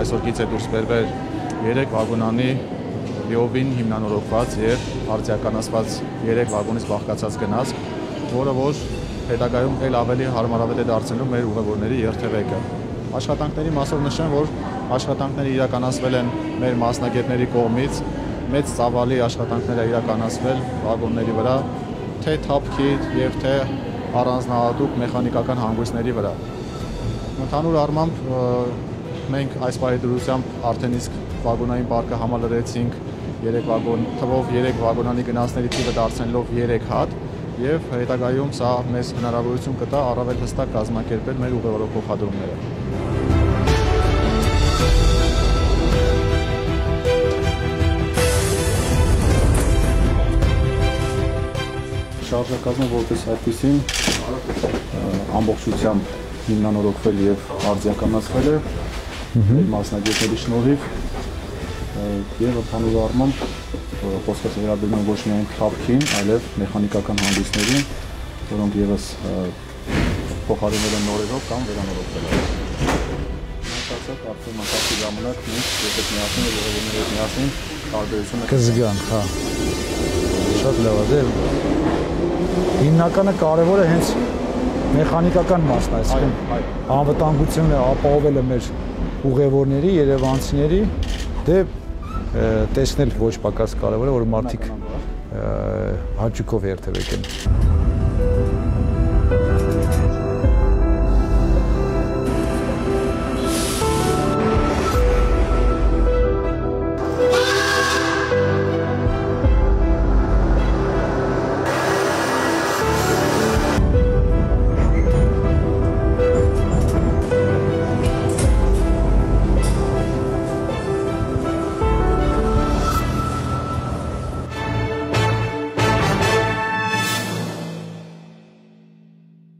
այսօր գիծ է դուրս բերվել 3 վագոնանի լիովին հիմնանորոգված եւ արտիականացված 3 վագոնից բաղկացած գնացք, որը որ հետագայում ել ավելի հարմարավետ է դարձնելու մեր ուղևորների երթևեկը։ Աշխատանքների մասով նշեմ, որ աշխատանքները իրականացվել են մեր մասնագետների կողմից, մեծ ծավալի աշխատանքներ է իրականացվել վագոնների վրա, թե թափքի եւ թե առանձնահատուկ մեխանիկական հանգույցների վրա։ Ընդհանուր առմամբ մենք այս պահի դրությամբ արդեն իսկ վագոնային պարկը համալրեցինք 3 վագոն թվով 3 վագոնանի գնացների թիվը դարձնելով 3 հատ եւ հետագայում սա մեզ հնարավորություն կտա առավել հստակ կազմակերպել մեր ուղևորող փոխադրումները։ շարժակազմը որպես այդպեսին ամբողջությամբ հիմնանորոգվել եւ արձիականացվել է մասնագետների շնորհիվ եւ ընդհանուր առմամբ խոսքս վերաբերում ոչ միայն թափքին, այլև մեխանիկական հանգույցներին, որոնք եւս փոխարինել են նորերով կամ վերանորոգվել են։ Մտածած արդեն մտածի ժամանակ մենք եթե միասին ուղղությունների միասին տարբերությունը կզգանք, հա։ Շատ լավ է, դե հիմնականը կարևորը հենց մեխանիկական մասն է, այսինքն անվտանգությունը ապահովելը մեր ուղևորների, երևանցիների, դե տեսնել ոչ պակաս կարևոր է, որ մարդիկ հաճույքով երթևեկեն։